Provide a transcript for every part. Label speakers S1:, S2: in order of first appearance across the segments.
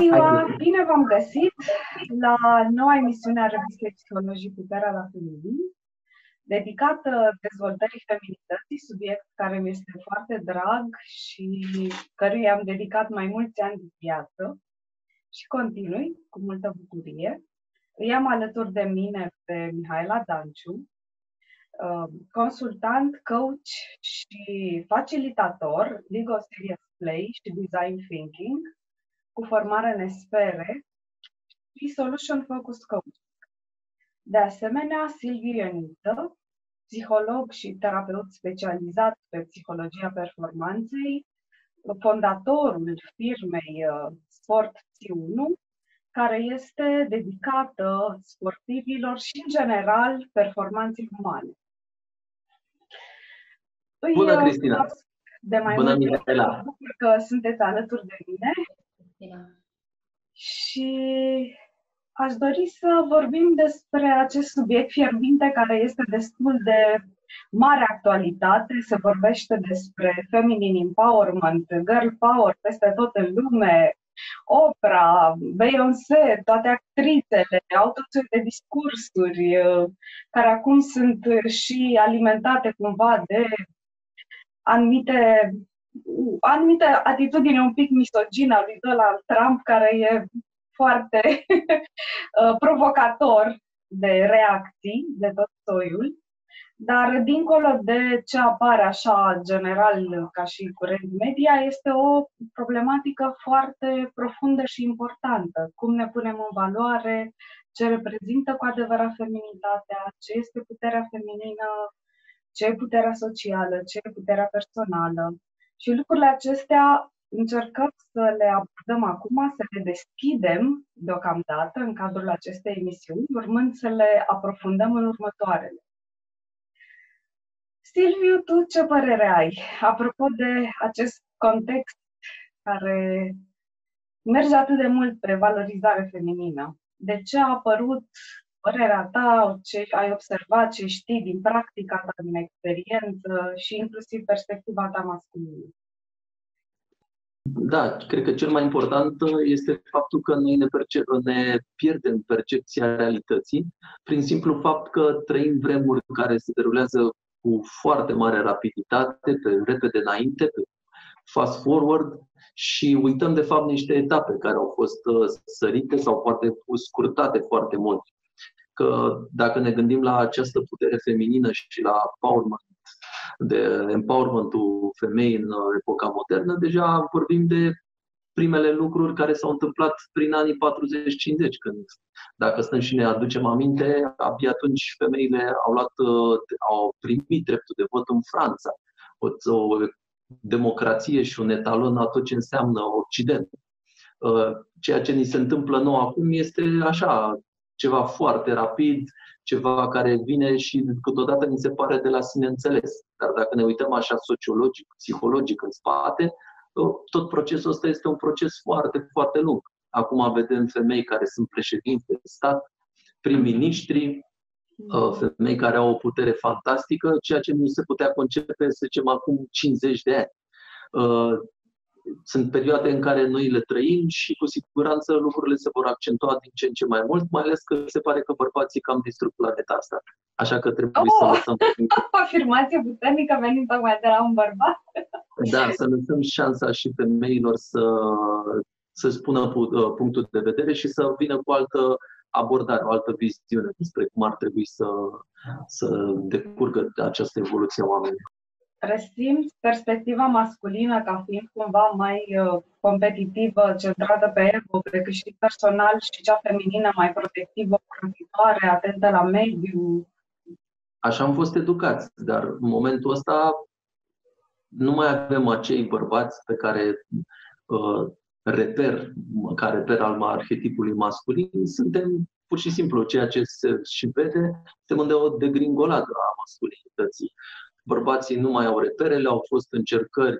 S1: ziua! Bine v-am găsit la noua emisiune a revistei Psihologie Puterea la Feminin, dedicată dezvoltării feminității, subiect care mi este foarte drag și căruia am dedicat mai mulți ani de viață și continui cu multă bucurie. Îi am alături de mine pe Mihaela Danciu, uh, consultant, coach și facilitator Legal Serious Play și Design Thinking, cu formare în espere și Solution Focus Coach. De asemenea, Silviu Ionită, psiholog și terapeut specializat pe psihologia performanței, fondatorul firmei uh, Sport 1, care este dedicată sportivilor și, în general, performanței umane.
S2: Bună, uh, Cristina!
S1: De mai
S2: Bună,
S1: mult că sunteți alături de mine și aș dori să vorbim despre acest subiect fierbinte care este destul de mare actualitate. Se vorbește despre feminine empowerment, girl power peste tot în lume, Oprah, Beyoncé, toate actrițele, au tot de discursuri uh, care acum sunt și alimentate cumva de anumite anumite atitudine un pic misogină a lui Donald Trump, care e foarte uh, provocator de reacții de tot soiul. Dar dincolo de ce apare așa general ca și curent media, este o problematică foarte profundă și importantă. Cum ne punem în valoare, ce reprezintă cu adevărat feminitatea, ce este puterea feminină, ce e puterea socială, ce e puterea personală. Și lucrurile acestea încercăm să le abordăm acum, să le deschidem deocamdată în cadrul acestei emisiuni, urmând să le aprofundăm în următoarele. Silviu, tu ce părere ai apropo de acest context care merge atât de mult pe valorizare feminină? De ce a apărut părerea ta, ce ai observat, ce știi din practica ta, din experiență și inclusiv perspectiva ta masculină.
S2: Da, cred că cel mai important este faptul că noi ne, perce- ne pierdem percepția realității prin simplu fapt că trăim vremuri care se derulează cu foarte mare rapiditate, pe repede înainte, pe fast forward și uităm de fapt niște etape care au fost uh, sărite sau poate scurtate foarte mult că dacă ne gândim la această putere feminină și la empowerment, de empowerment-ul femeii în epoca modernă, deja vorbim de primele lucruri care s-au întâmplat prin anii 40-50, când, dacă stăm și ne aducem aminte, abia atunci femeile au, luat, au primit dreptul de vot în Franța. O, o democrație și un etalon a tot ce înseamnă Occident. Ceea ce ni se întâmplă nou acum este așa, ceva foarte rapid, ceva care vine și câteodată mi se pare de la sine înțeles. Dar dacă ne uităm așa sociologic, psihologic în spate, tot procesul ăsta este un proces foarte, foarte lung. Acum vedem femei care sunt președinți de stat, prim-ministri, uh, femei care au o putere fantastică, ceea ce nu se putea concepe, să zicem, acum 50 de ani. Uh, sunt perioade în care noi le trăim și cu siguranță lucrurile se vor accentua din ce în ce mai mult, mai ales că se pare că bărbații cam distrug planeta asta. Așa că trebuie oh! să lăsăm...
S1: O afirmație puternică venind tocmai de la un bărbat.
S2: Da, să lăsăm șansa și femeilor să, să spună uh, punctul de vedere și să vină cu altă abordare, o altă viziune despre cum ar trebui să, să decurgă această evoluție a oamenilor
S1: resimți perspectiva masculină ca fiind cumva mai uh, competitivă, centrată pe ego, pe câștig personal și cea feminină mai protectivă, profitoare, atentă la mediu?
S2: Așa am fost educați, dar în momentul ăsta nu mai avem acei bărbați pe care uh, reper, ca reper al arhetipului masculin, suntem pur și simplu ceea ce se și vede, suntem de o degringoladă a masculinității bărbații nu mai au reperele, au fost încercări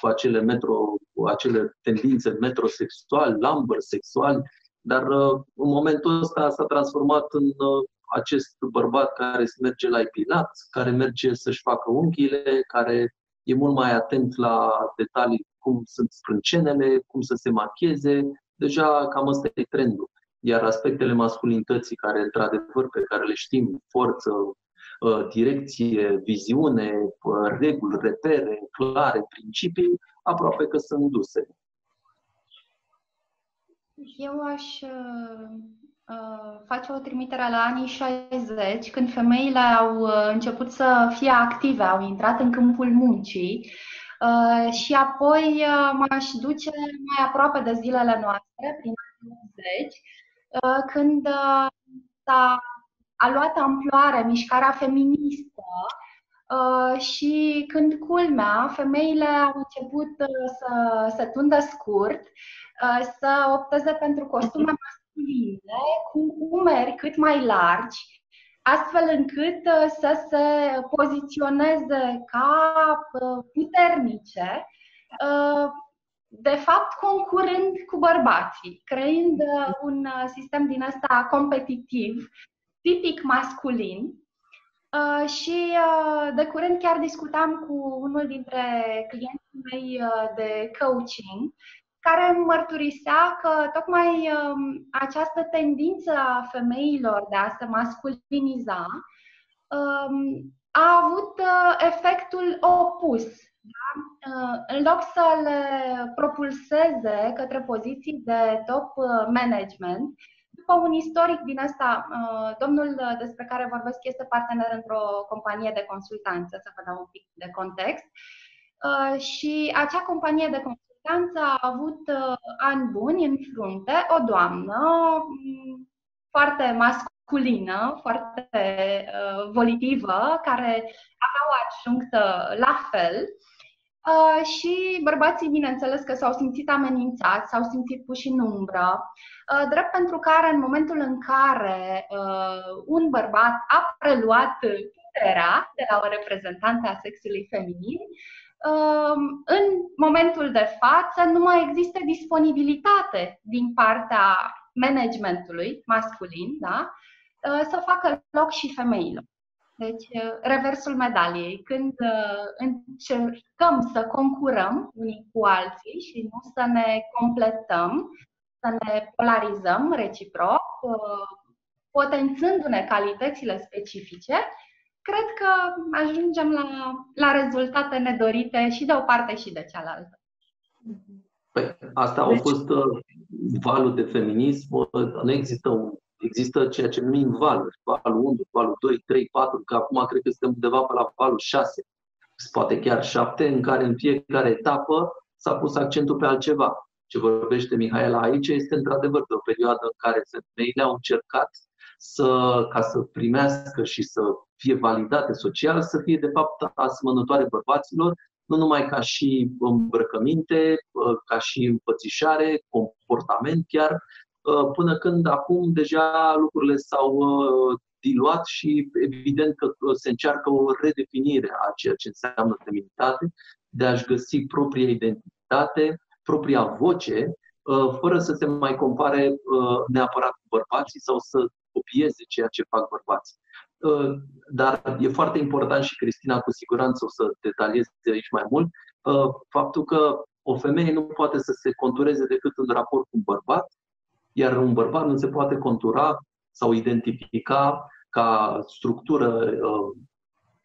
S2: cu acele, metro, cu acele tendințe metrosexual, lumber sexual, dar uh, în momentul ăsta s-a transformat în uh, acest bărbat care se merge la epilat, care merge să-și facă unghiile, care e mult mai atent la detalii cum sunt sprâncenele, cum să se macheze, deja cam ăsta e trendul. Iar aspectele masculinității, care, într-adevăr, pe care le știm, forță, uh, direcție, viziune, uh, reguli, repere, clare, principii, aproape că sunt duse.
S3: Eu aș uh, uh, face o trimitere la anii 60, când femeile au uh, început să fie active, au intrat în câmpul muncii uh, și apoi uh, m-aș duce mai aproape de zilele noastre, prin anii 80, uh, când uh, s-a a luat amploare mișcarea feministă uh, și când culmea, femeile au început uh, să se tundă scurt, uh, să opteze pentru costume masculine cu umeri cât mai largi, astfel încât să se poziționeze ca puternice, de fapt concurând cu bărbații, creând un sistem din ăsta competitiv, tipic masculin. Și de curând chiar discutam cu unul dintre clienții mei de coaching care mărturisea că tocmai um, această tendință a femeilor de a se masculiniza um, a avut uh, efectul opus. Da? Uh, în loc să le propulseze către poziții de top uh, management, după un istoric din asta, domnul despre care vorbesc este partener într-o companie de consultanță, să vă dau un pic de context, și acea companie de consultanță Constanța a avut uh, ani buni în frunte o doamnă mm, foarte masculină, foarte uh, volitivă, care avea o adjunctă la fel. Uh, și bărbații, bineînțeles, că s-au simțit amenințați, s-au simțit puși în umbră, uh, drept pentru care, în momentul în care uh, un bărbat a preluat puterea de la o reprezentantă a sexului feminin, în momentul de față nu mai există disponibilitate din partea managementului masculin da? Uh, să facă loc și femeilor. Deci, uh, reversul medaliei, când uh, încercăm să concurăm unii cu alții și nu să ne completăm, să ne polarizăm reciproc, potențându-ne calitățile specifice, cred că ajungem la, la rezultate nedorite și de o parte și de cealaltă.
S2: Păi, asta deci... au fost uh, valul de feminism. Uh, nu există un Există ceea ce numim valuri, valul 1, valul 2, 3, 4, că acum cred că suntem undeva pe la valul 6, poate chiar 7, în care în fiecare etapă s-a pus accentul pe altceva. Ce vorbește Mihaela aici este într-adevăr de o perioadă în care femeile au încercat să, ca să primească și să fie validate social, să fie de fapt asemănătoare bărbaților, nu numai ca și îmbrăcăminte, ca și împățișare, comportament chiar, până când acum deja lucrurile s-au uh, diluat și evident că se încearcă o redefinire a ceea ce înseamnă feminitate, de a-și găsi propria identitate, propria voce, uh, fără să se mai compare uh, neapărat cu bărbații sau să copieze ceea ce fac bărbații. Uh, dar e foarte important și Cristina cu siguranță o să detalieze aici mai mult, uh, faptul că o femeie nu poate să se contureze decât în raport cu un bărbat, iar un bărbat nu se poate contura sau identifica ca structură uh,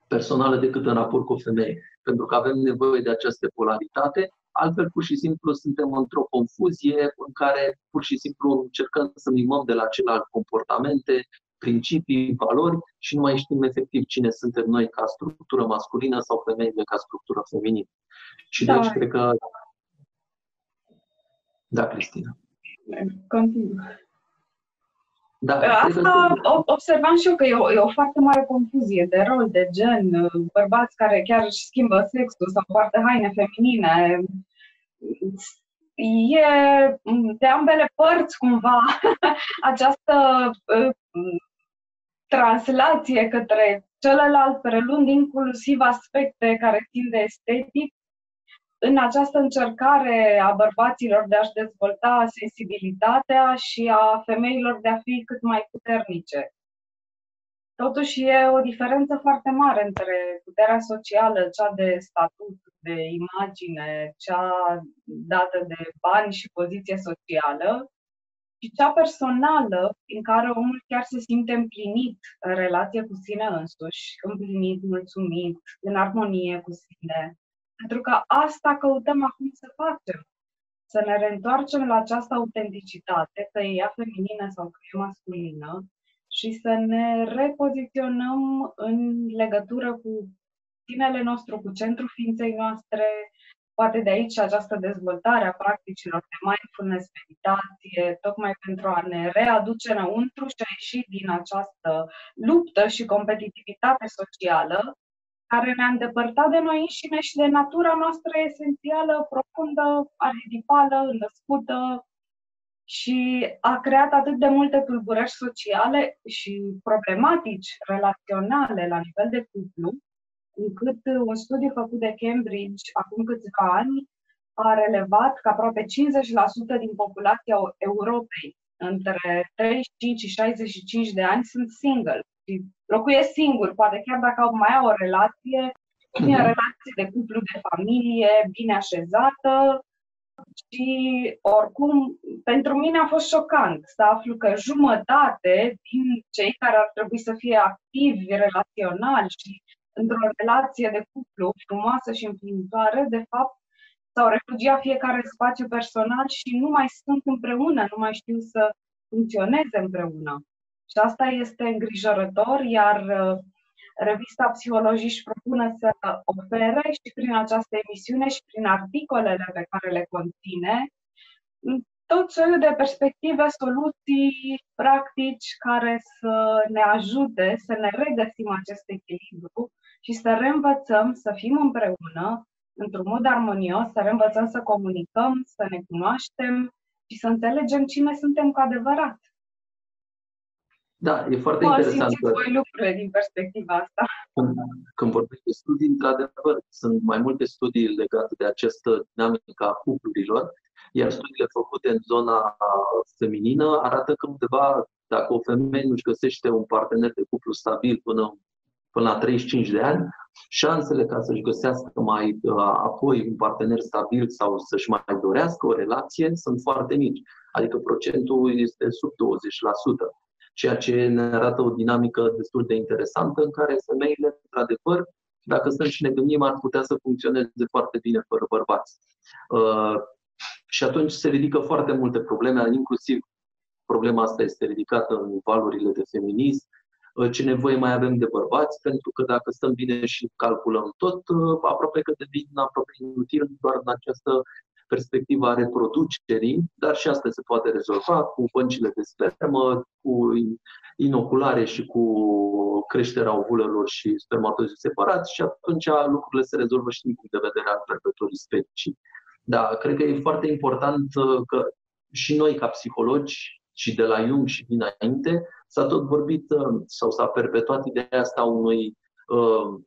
S2: personală decât în raport cu o femeie. Pentru că avem nevoie de această polaritate, altfel pur și simplu suntem într-o confuzie în care pur și simplu încercăm să mimăm de la celălalt comportamente, principii, valori și nu mai știm efectiv cine suntem noi ca structură masculină sau femeile ca structură feminină. Și da. deci cred că... Da, Cristina.
S1: Continuă. Da, Asta observam și eu că e o, e o foarte mare confuzie de rol, de gen, bărbați care chiar își schimbă sexul sau poartă haine feminine. E de ambele părți cumva această translație către celălalt, prelund inclusiv aspecte care țin de estetic, în această încercare a bărbaților de a-și dezvolta sensibilitatea și a femeilor de a fi cât mai puternice. Totuși e o diferență foarte mare între puterea socială, cea de statut, de imagine, cea dată de bani și poziție socială, și cea personală, în care omul chiar se simte împlinit în relație cu sine însuși, împlinit, mulțumit, în armonie cu sine. Pentru că asta căutăm acum să facem. Să ne reîntoarcem la această autenticitate, că e ea feminină sau că e masculină, și să ne repoziționăm în legătură cu sinele nostru, cu centrul ființei noastre, poate de aici această dezvoltare a practicilor de mindfulness, meditație, tocmai pentru a ne readuce înăuntru și a ieși din această luptă și competitivitate socială care ne-a îndepărtat de noi înșine și de natura noastră esențială, profundă, arhetipală, născută și a creat atât de multe tulburări sociale și problematici relaționale la nivel de cuplu, încât un studiu făcut de Cambridge acum câțiva ani a relevat că aproape 50% din populația Europei între 35 și 65 de ani sunt single și locuiesc singur, poate chiar dacă au mai au o relație, bine mhm. relație de cuplu, de familie, bine așezată, și oricum, pentru mine a fost șocant să aflu că jumătate din cei care ar trebui să fie activi, relaționali și într-o relație de cuplu frumoasă și împlinitoare, de fapt, s-au refugiat fiecare în spațiu personal și nu mai sunt împreună, nu mai știu să funcționeze împreună. Și asta este îngrijorător, iar uh, revista Psihologii își propune să ofere și prin această emisiune și prin articolele pe care le conține tot felul de perspective, soluții, practici care să ne ajute să ne regăsim acest echilibru și să reînvățăm să fim împreună într-un mod armonios, să reînvățăm să comunicăm, să ne cunoaștem și să înțelegem cine suntem cu adevărat.
S2: Da, e foarte Cum interesant.
S1: Cum voi lucrurile din perspectiva asta?
S2: Când, când vorbești de studii, într-adevăr, sunt mai multe studii legate de această dinamică a cuplurilor, iar studiile făcute în zona feminină arată că undeva, dacă o femeie nu-și găsește un partener de cuplu stabil până până la 35 de ani, șansele ca să-și găsească mai uh, apoi un partener stabil sau să-și mai dorească o relație sunt foarte mici. Adică procentul este sub 20%, ceea ce ne arată o dinamică destul de interesantă în care femeile, într-adevăr, dacă stăm și ne gândim, ar putea să funcționeze foarte bine fără bărbați. Uh, și atunci se ridică foarte multe probleme, inclusiv problema asta este ridicată în valurile de feminism, Uh, ce nevoie mai avem de bărbați, pentru că dacă stăm bine și calculăm tot, uh, aproape că devin aproape inutil doar în această perspectivă a reproducerii, dar și asta se poate rezolva cu băncile de spermă, cu inoculare și cu creșterea ovulelor și spermatozii separați și atunci lucrurile se rezolvă și din punct de vedere al perpetuării specii. Da, cred că e foarte important uh, că și noi, ca psihologi, și de la Jung și dinainte, s-a tot vorbit uh, sau s-a perpetuat ideea asta unui uh,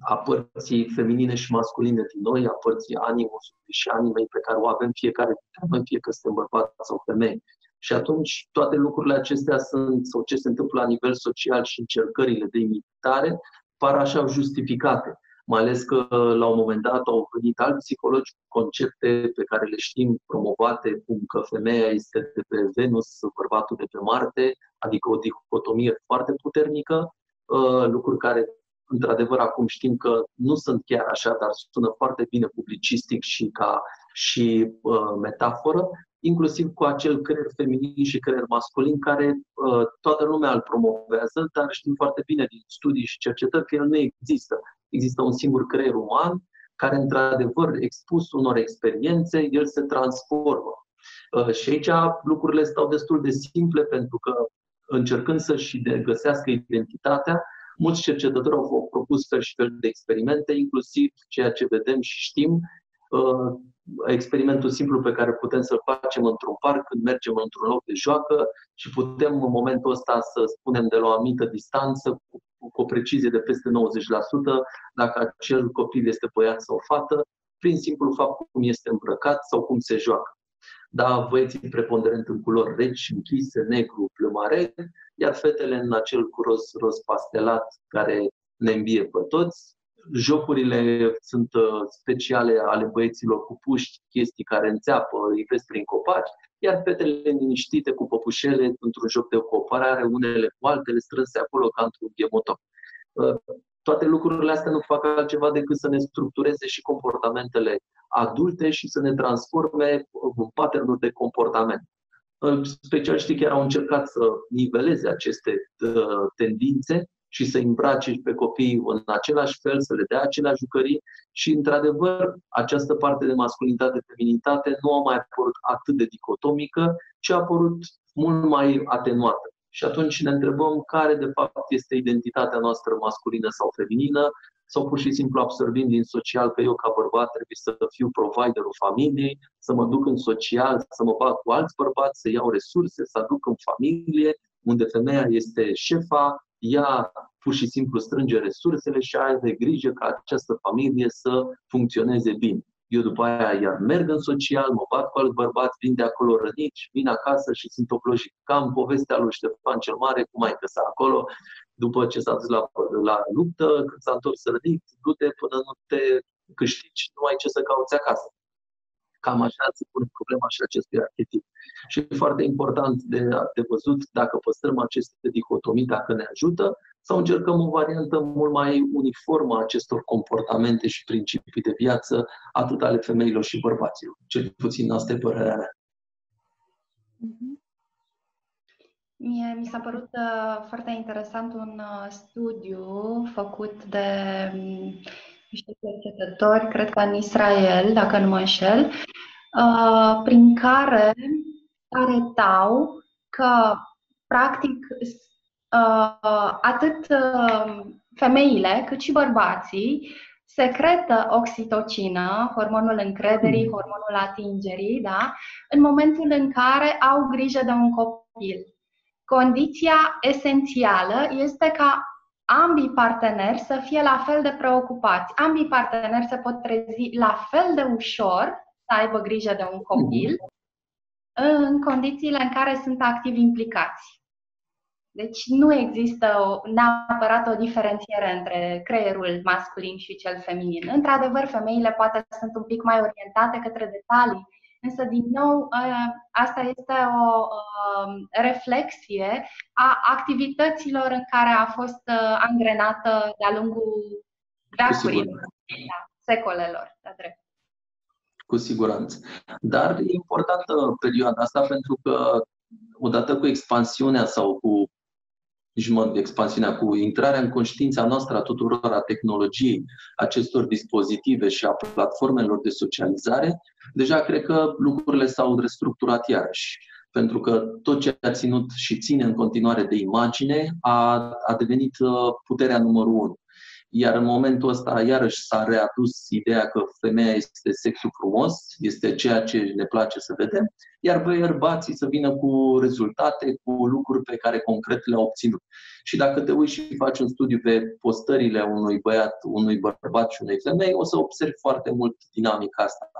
S2: a părții feminine și masculine din noi, a părții animusului și animei pe care o avem fiecare dintre noi, fie că suntem bărbați sau femei. Și atunci toate lucrurile acestea sunt, sau ce se întâmplă la nivel social și încercările de imitare, par așa justificate mai ales că la un moment dat au venit alți psihologi cu concepte pe care le știm promovate, cum că femeia este de pe Venus, bărbatul de pe Marte, adică o dicotomie foarte puternică, uh, lucruri care într-adevăr acum știm că nu sunt chiar așa, dar sună foarte bine publicistic și ca și uh, metaforă, inclusiv cu acel creier feminin și creier masculin care uh, toată lumea îl promovează, dar știm foarte bine din studii și cercetări că el nu există există un singur creier uman care, într-adevăr, expus unor experiențe, el se transformă. Uh, și aici lucrurile stau destul de simple pentru că, încercând să-și găsească identitatea, mulți cercetători au propus fel și fel de experimente, inclusiv ceea ce vedem și știm, uh, experimentul simplu pe care putem să-l facem într-un parc când mergem într-un loc de joacă și putem în momentul ăsta să spunem de la o anumită distanță cu o precizie de peste 90% dacă acel copil este băiat sau fată, prin simplu fapt cum este îmbrăcat sau cum se joacă. Da, băieții preponderent în culori reci, închise, negru, plămare, iar fetele în acel cu roz, roz pastelat care ne îmbie pe toți, jocurile sunt uh, speciale ale băieților cu puști, chestii care înțeapă, îi vezi prin copaci, iar fetele liniștite cu păpușele într-un joc de cooperare, unele cu altele strânse acolo ca într-un ghemotoc. Uh, toate lucrurile astea nu fac altceva decât să ne structureze și comportamentele adulte și să ne transforme în pattern de comportament. Specialiștii chiar au încercat să niveleze aceste tendințe și să îmbrace pe copii în același fel, să le dea aceleași jucării și, într-adevăr, această parte de masculinitate-feminitate nu a mai apărut atât de dicotomică, ci a apărut mult mai atenuată. Și atunci ne întrebăm care, de fapt, este identitatea noastră masculină sau feminină, sau pur și simplu absorbim din social că eu, ca bărbat, trebuie să fiu providerul familiei, să mă duc în social, să mă bag cu alți bărbați, să iau resurse, să aduc în familie, unde femeia este șefa, ea pur și simplu strânge resursele și are grijă ca această familie să funcționeze bine. Eu după aia iar merg în social, mă bat cu alt bărbat, vin de acolo rănici, vin acasă și sunt oplojit. Cam povestea lui Ștefan cel Mare, cum ai sa acolo, după ce s-a dus la, la luptă, când s-a întors rănit, du-te până nu te câștigi, nu ai ce să cauți acasă. Cam așa se pune problema și acestui arhetip. Și e foarte important de, de văzut dacă păstrăm aceste dihotomii, dacă ne ajută, sau încercăm o variantă mult mai uniformă a acestor comportamente și principii de viață, atât ale femeilor și bărbaților. Cel puțin asta e părerea mea.
S3: Mhm. Mie mi s-a părut uh, foarte interesant un uh, studiu făcut de um, niște cercetători, cred că în Israel, dacă nu mă înșel, uh, prin care arătau că, practic, uh, atât uh, femeile cât și bărbații secretă oxitocină, hormonul încrederii, hmm. hormonul atingerii, da? în momentul în care au grijă de un copil. Condiția esențială este ca ambii parteneri să fie la fel de preocupați. Ambii parteneri se pot trezi la fel de ușor să aibă grijă de un copil în condițiile în care sunt activ implicați. Deci nu există o, neapărat o diferențiere între creierul masculin și cel feminin. Într-adevăr, femeile poate sunt un pic mai orientate către detalii, însă, din nou, ă, asta este o reflexie a activităților în care a fost ă, angrenată de-a lungul veacurilor, da, secolelor, de drept.
S2: Cu siguranță. Dar e importantă perioada asta pentru că odată cu expansiunea sau cu nici mă expansiunea, cu intrarea în conștiința noastră a tuturor a tehnologiei, acestor dispozitive și a platformelor de socializare, deja cred că lucrurile s-au restructurat iarăși. Pentru că tot ce a ținut și ține în continuare de imagine a, a devenit uh, puterea numărul unu. Iar în momentul ăsta, iarăși s-a readus ideea că femeia este sexul frumos, este ceea ce ne place să vedem, iar bărbații să vină cu rezultate, cu lucruri pe care concret le-au obținut. Și dacă te uiți și faci un studiu pe postările unui băiat, unui bărbat și unei femei, o să observi foarte mult dinamica asta,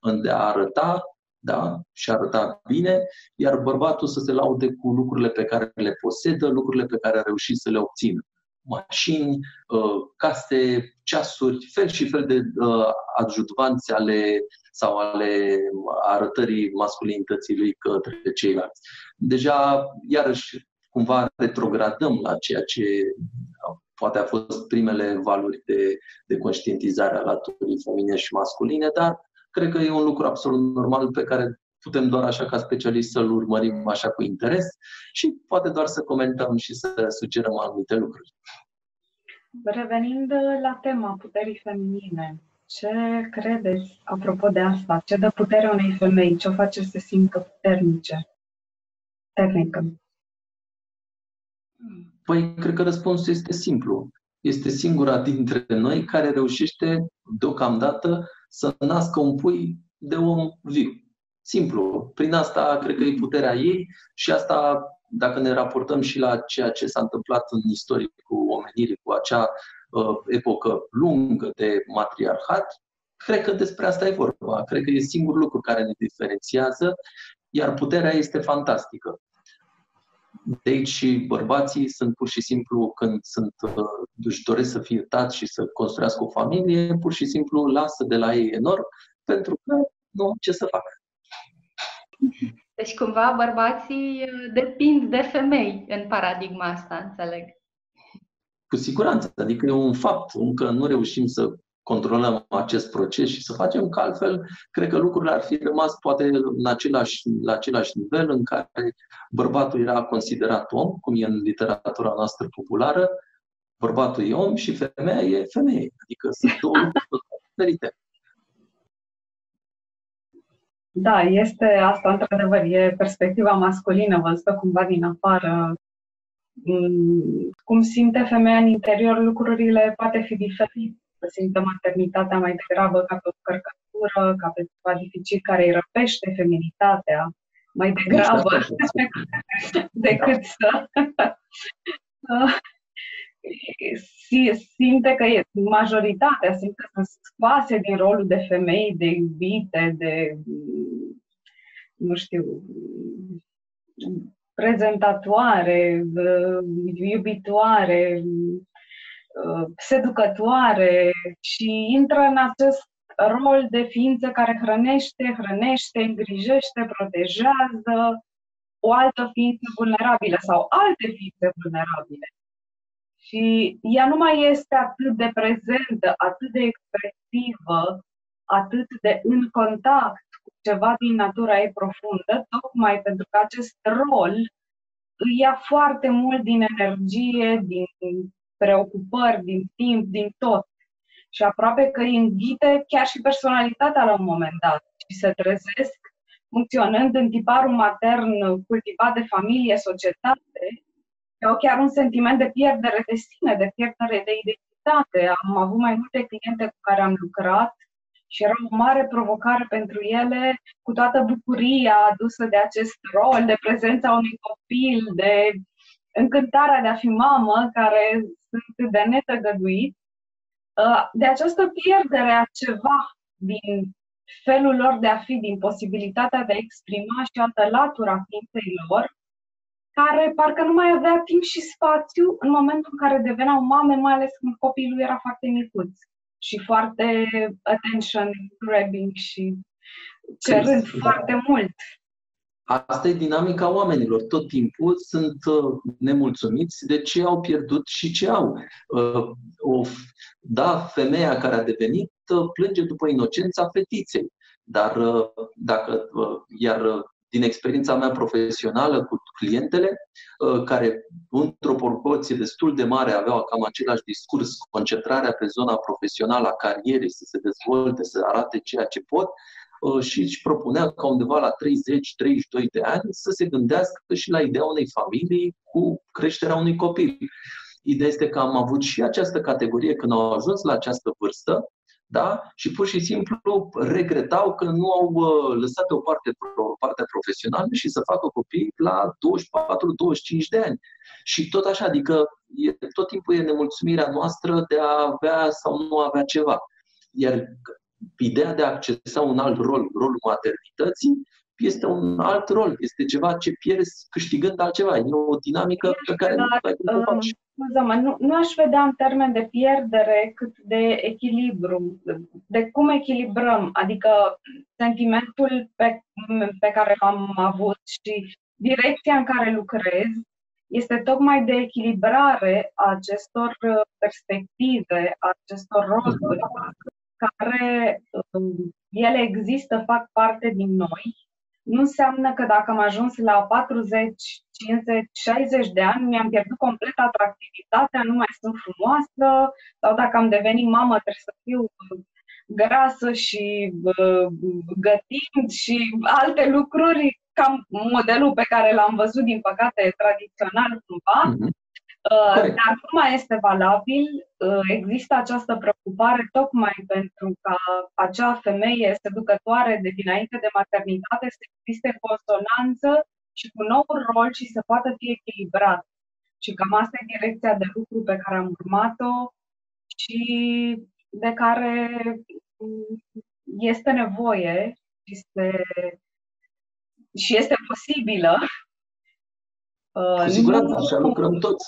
S2: în de a arăta da? și arăta bine, iar bărbatul să se laude cu lucrurile pe care le posedă, lucrurile pe care a reușit să le obțină mașini, uh, case, ceasuri, fel și fel de uh, adjutvanți ale sau ale arătării masculinității lui către ceilalți. Deja, iarăși, cumva retrogradăm la ceea ce poate a fost primele valori de, de conștientizare a laturii feminine și masculine, dar cred că e un lucru absolut normal pe care putem doar așa ca specialist să-l urmărim așa cu interes și poate doar să comentăm și să sugerăm anumite lucruri.
S1: Revenind la tema puterii feminine, ce credeți apropo de asta? Ce dă putere unei femei? Ce o face să se simtă puternice? Tehnică.
S2: Păi, cred că răspunsul este simplu. Este singura dintre noi care reușește deocamdată să nască un pui de om viu. Simplu. Prin asta cred că e puterea ei și asta, dacă ne raportăm și la ceea ce s-a întâmplat în istorie cu omenirii, cu acea uh, epocă lungă de matriarhat, cred că despre asta e vorba. Cred că e singurul lucru care ne diferențiază, iar puterea este fantastică. De aici și bărbații sunt pur și simplu, când sunt, uh, își doresc să fie tați și să construiască o familie, pur și simplu lasă de la ei enorm, pentru că nu au ce să facă.
S3: Deci cumva bărbații uh, depind de femei în paradigma asta, înțeleg.
S2: Cu siguranță, adică e un fapt. Încă nu reușim să controlăm acest proces și să facem că altfel cred că lucrurile ar fi rămas poate în același, la același nivel în care bărbatul era considerat om, cum e în literatura noastră populară, bărbatul e om și femeia e femeie. Adică sunt două lucruri diferite.
S1: Da, este asta, într-adevăr, e perspectiva masculină văzută cumva din afară. Mm, cum simte femeia în interior lucrurile poate fi diferit. Să simtă maternitatea mai degrabă ca pe o cărcătură, ca pe ceva dificil care îi răpește feminitatea, mai degrabă decât să simte că e majoritatea, simte că sunt scoase din rolul de femei, de iubite, de, nu știu, prezentatoare, iubitoare, seducătoare și intră în acest rol de ființă care hrănește, hrănește, îngrijește, protejează o altă ființă vulnerabilă sau alte ființe vulnerabile. Și ea nu mai este atât de prezentă, atât de expresivă, atât de în contact cu ceva din natura ei profundă, tocmai pentru că acest rol îi ia foarte mult din energie, din preocupări, din timp, din tot. Și aproape că îi înghite chiar și personalitatea la un moment dat și se trezesc funcționând în tiparul matern cultivat de familie, societate, au chiar un sentiment de pierdere de sine, de pierdere de identitate. Am avut mai multe cliente cu care am lucrat și era o mare provocare pentru ele, cu toată bucuria adusă de acest rol, de prezența unui copil, de încântarea de a fi mamă, care sunt de netăgăduit, uh, de această pierdere a ceva din felul lor de a fi, din posibilitatea de a exprima și altă latura ființei lor, care parcă nu mai avea timp și spațiu în momentul în care deveneau mame, mai ales când copilul era foarte micuț și foarte attention grabbing și cerând foarte mult.
S2: Asta e dinamica oamenilor. Tot timpul sunt uh, nemulțumiți de ce au pierdut și ce au. Uh, o, da, femeia care a devenit uh, plânge după inocența fetiței. Dar dacă, iar din experiența mea profesională cu clientele, uh, care într-o proporție destul de mare aveau cam același discurs, concentrarea pe zona profesională a carierei, să se dezvolte, să arate ceea ce pot, uh, și își propunea ca undeva la 30-32 de ani să se gândească și la ideea unei familii cu creșterea unui copil. Ideea este că am avut și această categorie când au ajuns la această vârstă, da? și pur și simplu regretau că nu au uh, lăsat deoparte partea profesională și să facă copii la 24-25 de ani. Și tot așa, adică e, tot timpul e nemulțumirea noastră de a avea sau nu avea ceva. Iar ideea de a accesa un alt rol, rolul maternității, este un alt rol, este ceva ce pierzi câștigând altceva. E o dinamică pe care nu ai cum să faci
S1: scuză-mă, nu, nu aș vedea în termen de pierdere cât de echilibru, de cum echilibrăm, adică sentimentul pe, pe care l-am avut și direcția în care lucrez este tocmai de echilibrare a acestor perspective, a acestor roluri, care um, ele există, fac parte din noi. Nu înseamnă că dacă am ajuns la 40, 50, 60 de ani, mi-am pierdut complet atractivitatea, nu mai sunt frumoasă, sau dacă am devenit mamă, trebuie să fiu grasă și uh, gătind și alte lucruri, cam modelul pe care l-am văzut, din păcate, tradițional cumva. Mm-hmm. Uh, dar nu mai este valabil. Uh, există această preocupare tocmai pentru ca acea femeie seducătoare de dinainte de maternitate să existe în consonanță și cu noul rol și să poată fi echilibrat. Și cam asta e direcția de lucru pe care am urmat-o și de care este nevoie și este, și este posibilă
S2: Cu siguranță, așa lucrăm toți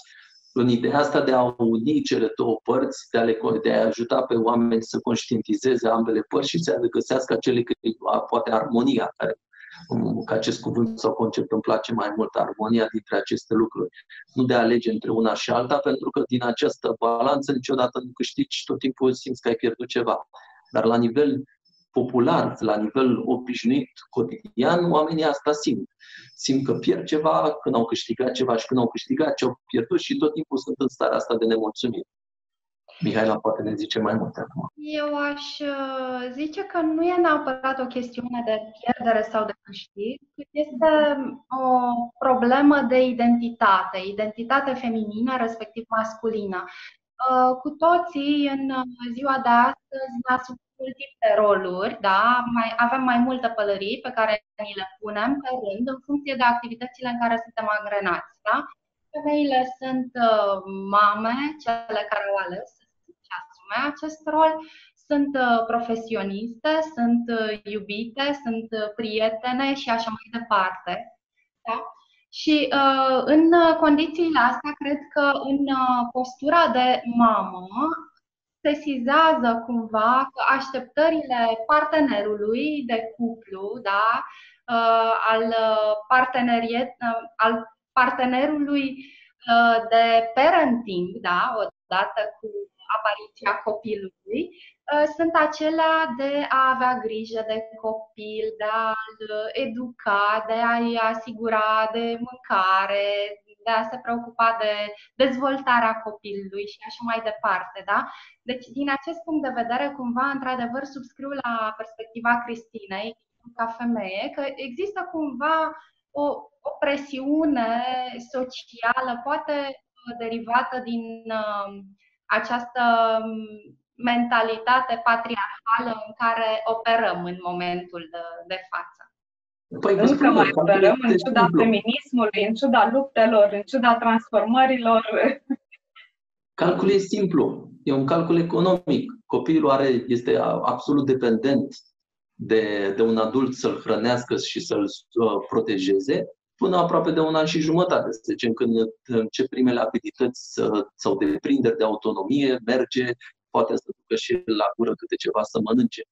S2: în ideea asta de a uni cele două părți, de a, le, de a ajuta pe oameni să conștientizeze ambele părți și să găsească acele, poate armonia, care, um, că acest cuvânt sau concept îmi place mai mult, armonia dintre aceste lucruri. Nu de a alege între una și alta, pentru că din această balanță niciodată nu câștigi și tot timpul simți că ai pierdut ceva. Dar la nivel popular, la nivel obișnuit, cotidian, oamenii asta simt. Simt că pierd ceva când au câștigat ceva și când au câștigat ce au pierdut și tot timpul sunt în starea asta de nemulțumit. Mihaela poate ne zice mai multe acum.
S3: Eu aș uh, zice că nu e neapărat o chestiune de pierdere sau de câștig, este o problemă de identitate, identitate feminină, respectiv masculină. Uh, cu toții în ziua de astăzi ne asumăm mult tip de roluri, da? mai, avem mai multe pălării pe care ni le punem pe rând în funcție de activitățile în care suntem angrenați. Da? Femeile sunt uh, mame, cele care au ales să asume acest rol, sunt uh, profesioniste, sunt uh, iubite, sunt uh, prietene și așa mai departe. Da? Și uh, în condițiile astea, cred că în uh, postura de mamă sesizează cumva că așteptările partenerului de cuplu, da, uh, al, parteneriet, uh, al partenerului uh, de parenting, da, odată cu apariția copilului, sunt acelea de a avea grijă de copil, de a-l educa, de a-i asigura de mâncare, de a se preocupa de dezvoltarea copilului și așa mai departe. Da? Deci, din acest punct de vedere, cumva, într-adevăr, subscriu la perspectiva Cristinei, ca femeie, că există cumva o, o presiune socială, poate derivată din uh, această mentalitate patriarhală în care operăm în momentul de, de față.
S1: Păi, Încă mai operăm în ciuda feminismului, în ciuda luptelor, în ciuda transformărilor.
S2: Calculul e simplu. E un calcul economic. Copilul are, este absolut dependent de, de un adult să-l hrănească și să-l uh, protejeze până aproape de un an și jumătate, să zicem, când încep primele abilități sau deprinderi de autonomie, merge, poate să ducă și la gură câte ceva să mănânce.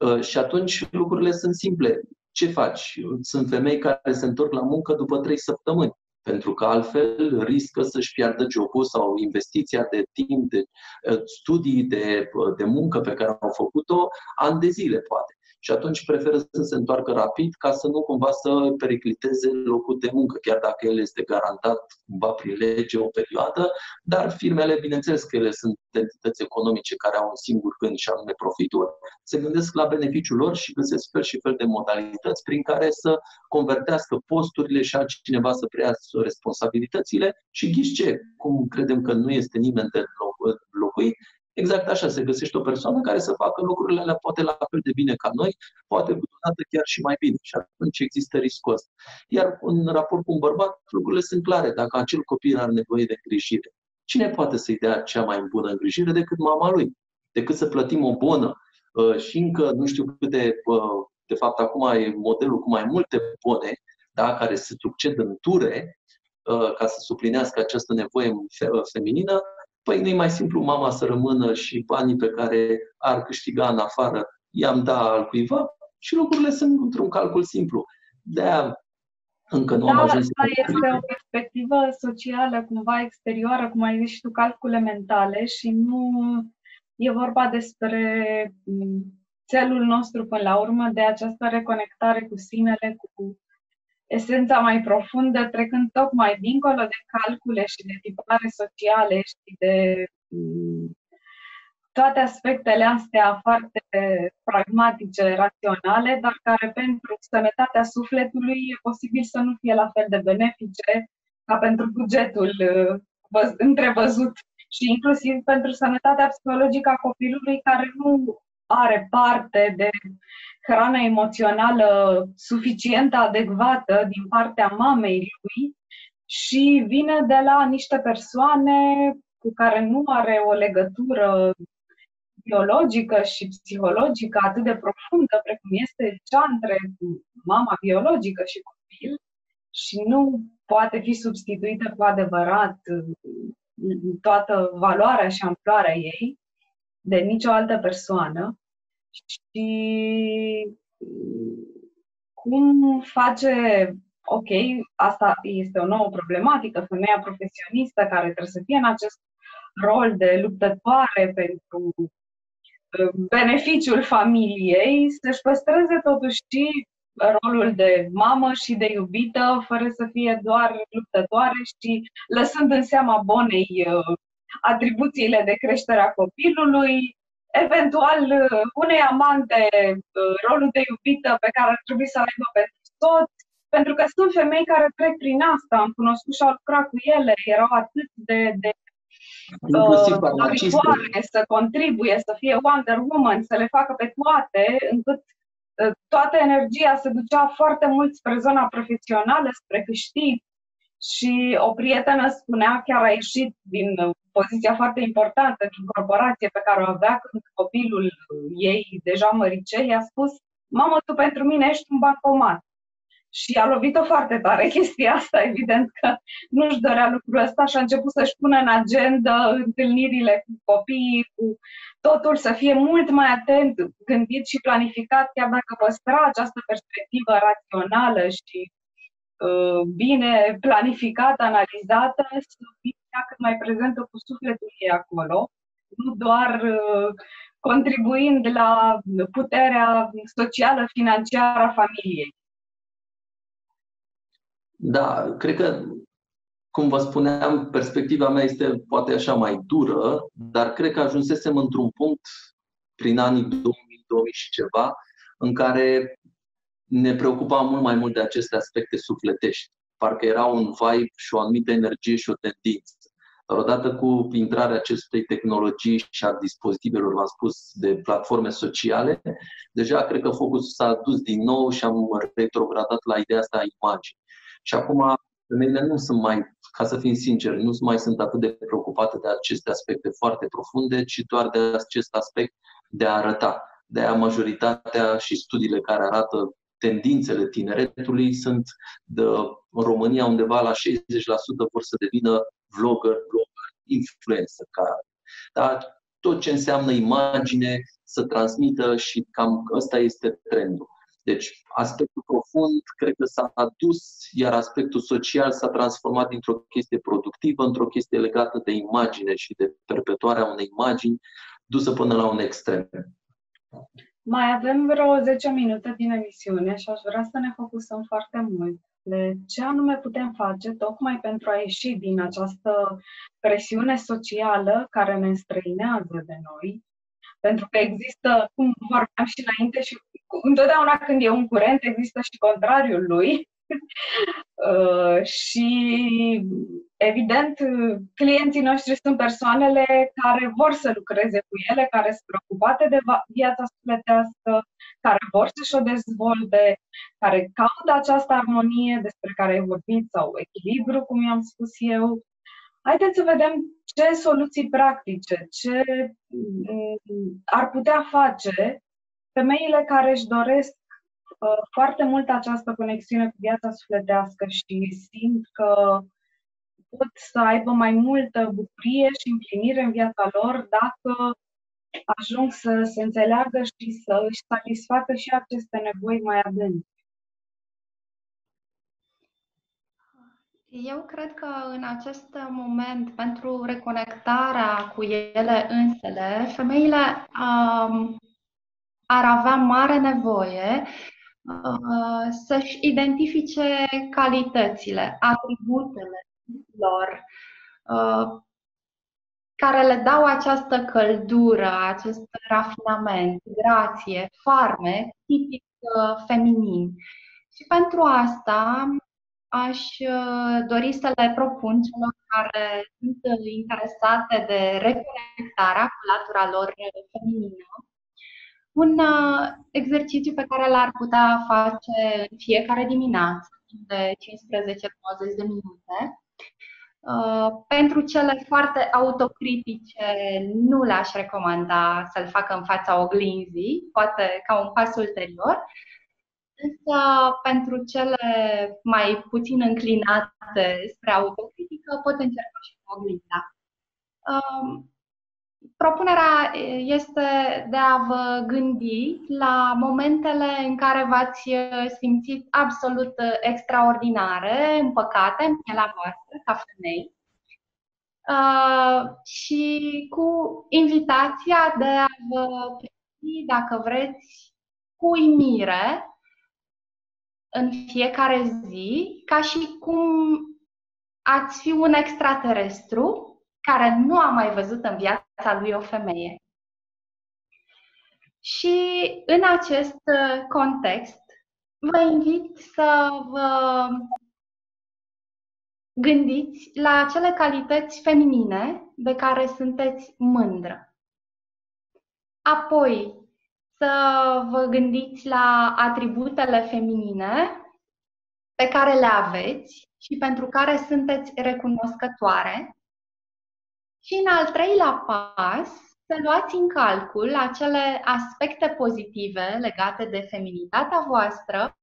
S2: Uh, și atunci lucrurile sunt simple ce faci? Sunt femei care se întorc la muncă după trei săptămâni, pentru că altfel riscă să-și piardă jobul sau investiția de timp, de uh, studii, de, uh, de muncă pe care au făcut-o ani de zile, poate și atunci preferă să se întoarcă rapid ca să nu cumva să pericliteze locul de muncă, chiar dacă el este garantat cumva prin lege o perioadă, dar firmele, bineînțeles că ele sunt entități economice care au un singur gând și anume profitul, se gândesc la beneficiul lor și găsesc fel și fel de modalități prin care să convertească posturile și altcineva să preia responsabilitățile și ghiși ce, cum credem că nu este nimeni de locuit, Exact așa, se găsește o persoană care să facă lucrurile alea poate la fel de bine ca noi, poate câteodată chiar și mai bine. Și atunci există riscul ăsta. Iar în raport cu un bărbat, lucrurile sunt clare. Dacă acel copil are nevoie de îngrijire, cine poate să-i dea cea mai bună îngrijire decât mama lui? Decât să plătim o bună uh, și încă nu știu câte, uh, de fapt acum e modelul cu mai multe bune, da, care se succed în ture, uh, ca să suplinească această nevoie feminină, Păi nu mai simplu mama să rămână și banii pe care ar câștiga în afară i-am da al cuiva și lucrurile sunt într-un calcul simplu. De-aia încă nu
S1: da,
S2: am ajuns.
S1: Asta este o perspectivă socială, cumva exterioară, cum ai zis și tu, calcule mentale și nu e vorba despre mm, țelul nostru până la urmă de această reconectare cu sinele, cu esența mai profundă, trecând tocmai dincolo de calcule și de tipare sociale și de mm, toate aspectele astea foarte pragmatice, raționale, dar care pentru sănătatea sufletului e posibil să nu fie la fel de benefice ca pentru bugetul uh, întrevăzut și inclusiv pentru sănătatea psihologică a copilului care nu are parte de hrană emoțională suficientă, adecvată din partea mamei lui și vine de la niște persoane cu care nu are o legătură biologică și psihologică atât de profundă precum este cea între mama biologică și copil și nu poate fi substituită cu adevărat toată valoarea și amploarea ei de nicio altă persoană și cum face, ok, asta este o nouă problematică, femeia profesionistă care trebuie să fie în acest rol de luptătoare pentru uh, beneficiul familiei, să-și păstreze totuși rolul de mamă și de iubită, fără să fie doar luptătoare și lăsând în seama bonei uh, atribuțiile de creștere a copilului, eventual uh, unei amante uh, rolul de iubită pe care ar trebui să-l aibă pentru tot, pentru că sunt femei care trec prin asta, am cunoscut și au lucrat cu ele, erau atât de, de uh, să contribuie, să fie Wonder Woman, să le facă pe toate, încât uh, toată energia se ducea foarte mult spre zona profesională, spre câștig. Și o prietenă spunea, chiar a ieșit din poziția foarte importantă din corporație pe care o avea când copilul ei, deja măricel, i-a spus Mamă, tu pentru mine ești un bancomat. Și a lovit-o foarte tare chestia asta, evident că nu-și dorea lucrul ăsta și a început să-și pună în agenda întâlnirile cu copiii, cu totul să fie mult mai atent, gândit și planificat, chiar dacă păstra această perspectivă rațională și uh, bine planificată, analizată, să fie cât mai prezentă cu sufletul ei acolo, nu doar uh, contribuind la puterea socială, financiară a familiei.
S2: Da, cred că, cum vă spuneam, perspectiva mea este poate așa mai dură, dar cred că ajunsesem într-un punct prin anii 2000, 2000 și ceva, în care ne preocupa mult mai mult de aceste aspecte sufletești. Parcă era un vibe și o anumită energie și o tendință. Dar odată cu intrarea acestei tehnologii și a dispozitivelor, v-am spus, de platforme sociale, deja cred că focusul s-a dus din nou și am retrogradat la ideea asta a imagini. Și acum femeile nu sunt mai, ca să fim sinceri, nu mai sunt atât de preocupate de aceste aspecte foarte profunde, ci doar de acest aspect de a arăta. De aia majoritatea și studiile care arată tendințele tineretului sunt de, în România undeva la 60% vor să devină vlogger, blogger, influencer. Ca, dar tot ce înseamnă imagine să transmită și cam ăsta este trendul. Deci, aspectul profund cred că s-a adus, iar aspectul social s-a transformat dintr-o chestie productivă într-o chestie legată de imagine și de perpetuarea unei imagini dusă până la un extrem.
S1: Mai avem vreo 10 minute din emisiune și aș vrea să ne focusăm foarte mult de ce anume putem face tocmai pentru a ieși din această presiune socială care ne înstrăinează de noi, pentru că există, cum vorbeam și înainte, și întotdeauna când e un curent, există și contrariul lui. Uh, și, evident, clienții noștri sunt persoanele care vor să lucreze cu ele, care sunt preocupate de viața sufletească, care vor să-și o dezvolte, care caută această armonie despre care ai vorbit sau echilibru, cum i-am spus eu. Haideți să vedem ce soluții practice, ce mm, ar putea face femeile care își doresc uh, foarte mult această conexiune cu viața sufletească și simt că pot să aibă mai multă bucurie și împlinire în viața lor dacă ajung să se înțeleagă și să își satisfacă și aceste nevoi mai adânci.
S3: Eu cred că în acest moment, pentru reconectarea cu ele însele, femeile um, ar avea mare nevoie uh, să-și identifice calitățile, atributele lor, uh, care le dau această căldură, acest rafinament, grație, farme, tipic uh, feminin. Și pentru asta aș uh, dori să le propun celor care sunt interesate de reconectarea cu latura lor feminină un uh, exercițiu pe care l-ar putea face în fiecare dimineață, de 15-20 de minute. Uh, pentru cele foarte autocritice nu le-aș recomanda să-l facă în fața oglinzii, poate ca un pas ulterior, Însă, pentru cele mai puțin înclinate spre autocritică, pot încerca și cu oglinda. Um, propunerea este de a vă gândi la momentele în care v-ați simțit absolut extraordinare, împăcate în pielea voastră, ca femei, uh, și cu invitația de a vă privi, dacă vreți, cu uimire în fiecare zi, ca și cum ați fi un extraterestru care nu a mai văzut în viața lui o femeie. Și în acest context, vă invit să vă gândiți la acele calități feminine de care sunteți mândră. Apoi, să vă gândiți la atributele feminine pe care le aveți și pentru care sunteți recunoscătoare. Și în al treilea pas, să luați în calcul acele aspecte pozitive legate de feminitatea voastră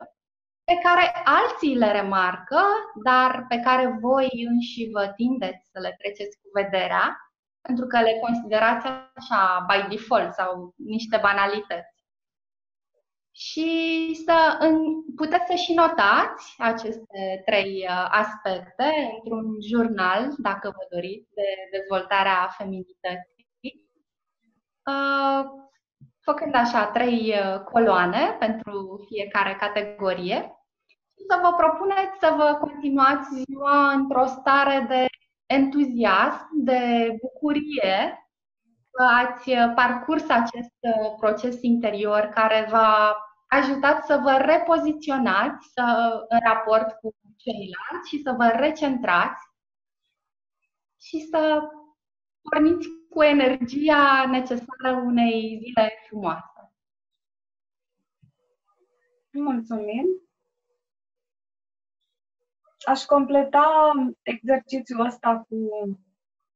S3: pe care alții le remarcă, dar pe care voi înși vă tindeți să le treceți cu vederea pentru că le considerați așa by default sau niște banalități. Și să în, puteți să și notați aceste trei uh, aspecte într-un jurnal, dacă vă doriți, de dezvoltarea feminității, uh, făcând așa trei uh, coloane pentru fiecare categorie. Și să vă propuneți să vă continuați ziua într-o stare de entuziasm, de bucurie că ați parcurs acest uh, proces interior care v-a ajutat să vă repoziționați să, în raport cu ceilalți și să vă recentrați și să porniți cu energia necesară unei zile frumoase.
S1: Mulțumim! Aș completa exercițiul ăsta cu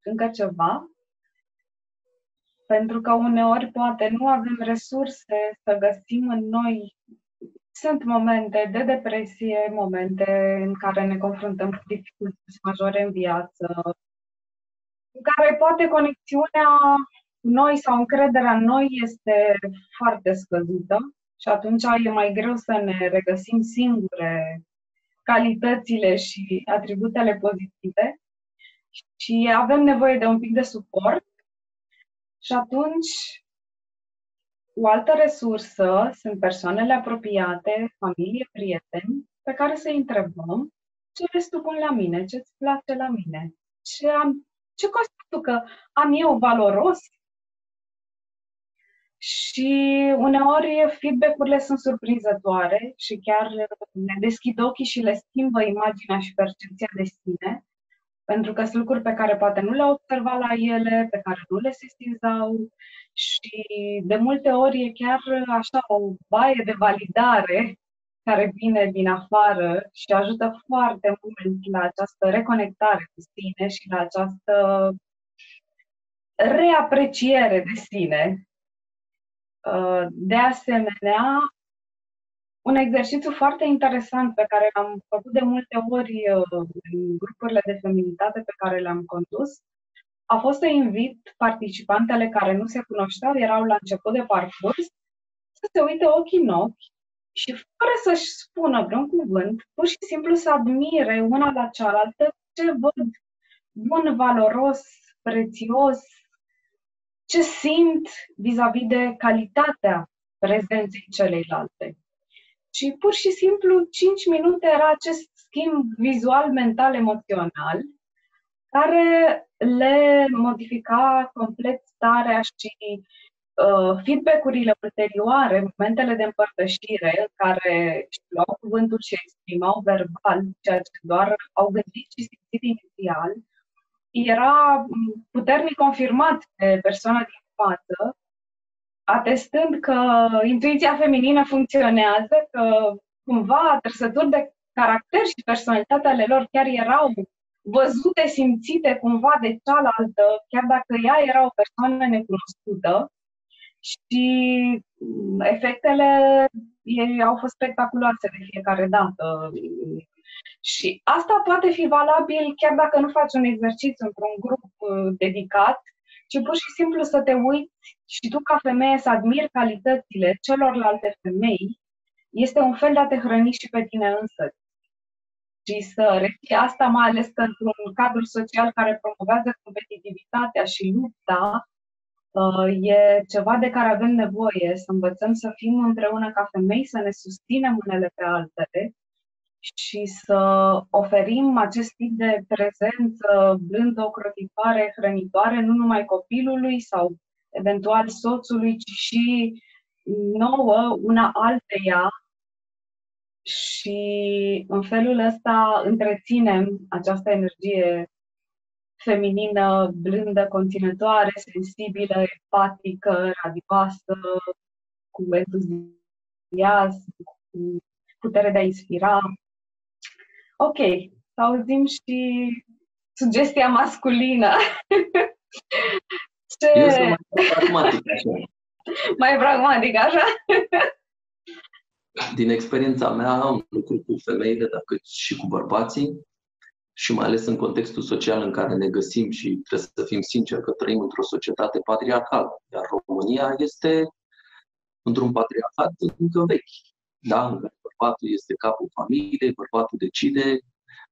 S1: încă ceva, pentru că uneori poate nu avem resurse să găsim în noi. Sunt momente de depresie, momente în care ne confruntăm cu dificultăți majore în viață, în care poate conexiunea cu noi sau încrederea în noi este foarte scăzută și atunci e mai greu să ne regăsim singure calitățile și atributele pozitive și avem nevoie de un pic de suport. Și atunci, o altă resursă sunt persoanele apropiate, familie, prieteni, pe care să-i întrebăm ce vrei tu bun la mine, ce îți place la mine, ce, am, ce consider că am eu valoros? Și uneori feedback-urile sunt surprinzătoare și chiar ne deschid ochii și le schimbă imaginea și percepția de sine, pentru că sunt lucruri pe care poate nu le-au observat la ele, pe care nu le sesizau. Și de multe ori e chiar așa o baie de validare care vine din afară și ajută foarte mult la această reconectare cu sine și la această reapreciere de sine. De asemenea, un exercițiu foarte interesant pe care l-am făcut de multe ori uh, în grupurile de feminitate pe care le-am condus a fost să invit participantele care nu se cunoșteau, erau la început de parcurs, să se uite ochii în ochi și fără să-și spună vreun cuvânt, pur și simplu să admire una la cealaltă ce văd bun, valoros, prețios, ce simt vis-a-vis de calitatea prezenței celeilalte. Și pur și simplu 5 minute era acest schimb vizual, mental, emoțional, care le modifica complet starea și uh, feedback-urile ulterioare, momentele de împărtășire în care își luau cuvântul și exprimau verbal ceea ce doar au gândit și simțit inițial, era puternic confirmat de persoana din față, atestând că intuiția feminină funcționează, că cumva trăsături de caracter și personalitatea ale lor chiar erau văzute, simțite cumva de cealaltă, chiar dacă ea era o persoană necunoscută. Și efectele ei au fost spectaculoase de fiecare dată. Și asta poate fi valabil chiar dacă nu faci un exercițiu într-un grup uh, dedicat, ci pur și simplu să te uiți și tu ca femeie să admiri calitățile celorlalte femei, este un fel de a te hrăni și pe tine însă. Și să reții asta, mai ales că într-un cadru social care promovează competitivitatea și lupta, uh, e ceva de care avem nevoie, să învățăm să fim împreună ca femei, să ne susținem unele pe altele și să oferim acest tip de prezență blândă, ocrotitoare, hrănitoare, nu numai copilului sau eventual soțului, ci și nouă, una alteia, și în felul ăsta întreținem această energie feminină, blândă, conținătoare, sensibilă, empatică, radioasă, cu entuziasm, cu putere de a inspira. Ok, să auzim și sugestia masculină.
S2: Ce... Eu sunt mai pragmatic așa.
S1: mai pragmatic așa?
S2: Din experiența mea, am lucru cu femeile, dar cât și cu bărbații, și mai ales în contextul social în care ne găsim și trebuie să fim sinceri că trăim într-o societate patriarcală, iar România este într-un patriarhat încă vechi, da? în care bărbatul este capul familiei, bărbatul decide,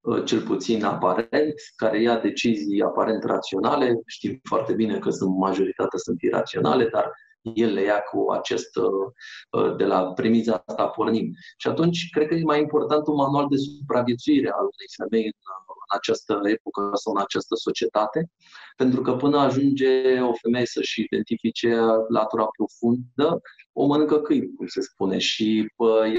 S2: uh, cel puțin aparent, care ia decizii aparent raționale. Știm foarte bine că sunt majoritatea sunt iraționale, dar el le ia cu acest, uh, uh, de la premiza asta pornim. Și atunci, cred că e mai important un manual de supraviețuire al unei femei în, în această epocă sau în această societate, pentru că până ajunge o femeie să-și identifice latura profundă, o mănâncă câini, cum se spune, și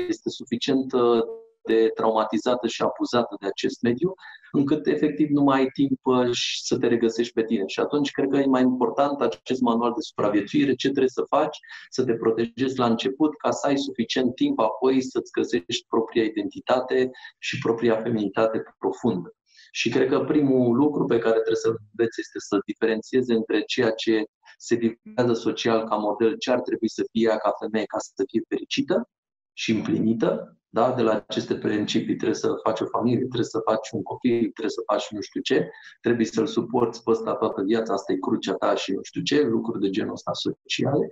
S2: este suficient uh, de traumatizată și abuzată de acest mediu, încât efectiv nu mai ai timp uh, să te regăsești pe tine. Și atunci cred că e mai important acest manual de supraviețuire, ce trebuie să faci, să te protejezi la început, ca să ai suficient timp apoi să-ți găsești propria identitate și propria feminitate profundă. Și cred că primul lucru pe care trebuie să-l înveți este să diferențieze între ceea ce se difuzează social ca model, ce ar trebui să fie ea ca femeie ca să fie fericită și împlinită, da? de la aceste principii. Trebuie să faci o familie, trebuie să faci un copil, trebuie să faci nu știu ce, trebuie să-l suporți pe ăsta toată viața, asta e crucea ta și nu știu ce, lucruri de genul ăsta sociale,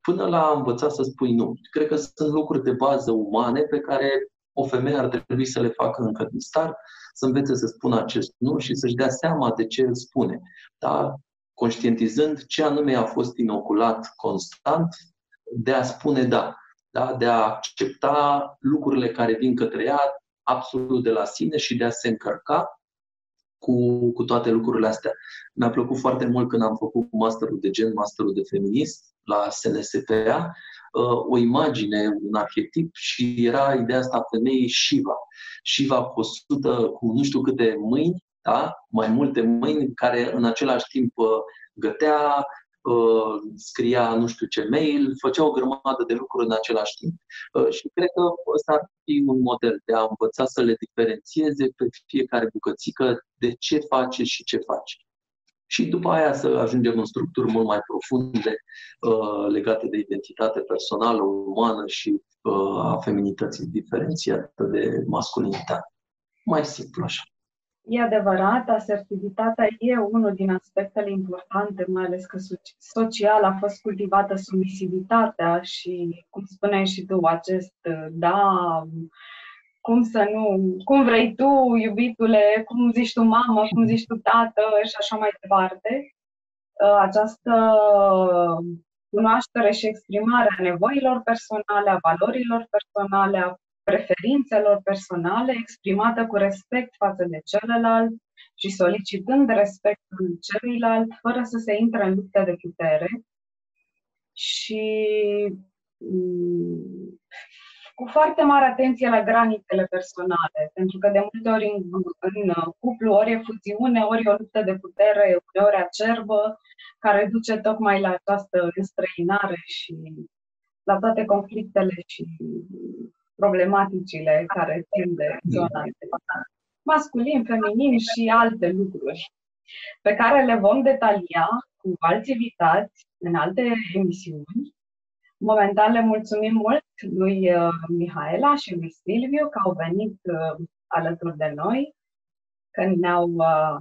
S2: până la a învăța să spui nu. Cred că sunt lucruri de bază umane pe care o femeie ar trebui să le facă încă din start, să învețe să spună acest nu și să-și dea seama de ce îl spune. Da? Conștientizând ce anume a fost inoculat constant de a spune da da? de a accepta lucrurile care vin către ea absolut de la sine și de a se încărca cu, cu toate lucrurile astea. Mi-a plăcut foarte mult când am făcut masterul de gen, masterul de feminist la SNSPA, uh, o imagine, un arhetip și era ideea asta a femeii Shiva. Shiva cu 100, cu nu știu câte mâini, da? mai multe mâini, care în același timp uh, gătea, Uh, scria nu știu ce mail, făcea o grămadă de lucruri în același timp. Uh, și cred că ăsta ar fi un model de a învăța să le diferențieze pe fiecare bucățică de ce face și ce face. Și după aia să ajungem în structuri mult mai profunde uh, legate de identitate personală, umană și a feminității diferențiată de masculinitate. Mai simplu așa.
S1: E adevărat, asertivitatea e unul din aspectele importante, mai ales că social a fost cultivată sumisivitatea și, cum spuneai și tu, acest da, cum să nu, cum vrei tu, iubitule, cum zici tu mamă, cum zici tu tată și așa mai departe. Această cunoaștere și exprimare a nevoilor personale, a valorilor personale, a preferințelor personale exprimată cu respect față de celălalt și solicitând respectul celuilalt fără să se intre în lupte de putere. Și mm, cu foarte mare atenție la granițele personale, pentru că de multe ori în, în cuplu ori e fuziune, ori o luptă de putere, ori acerbă, care duce tocmai la această înstrăinare și la toate conflictele și problematicile care țin de zona masculin, feminin și alte lucruri pe care le vom detalia cu alți invitați în alte emisiuni, Momentan le mulțumim mult lui uh, Mihaela și lui Silviu că au venit uh, alături de noi, că ne-au uh,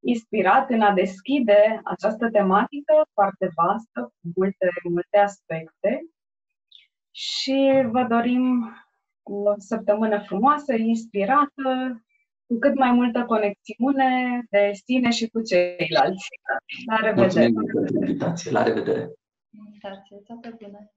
S1: inspirat în a deschide această tematică foarte vastă, cu multe, multe aspecte. Și vă dorim o săptămână frumoasă, inspirată, cu cât mai multă conexiune de sine și cu ceilalți. La revedere!
S2: Mulțumim pentru invitație. La revedere!
S3: Invitație, toate bune!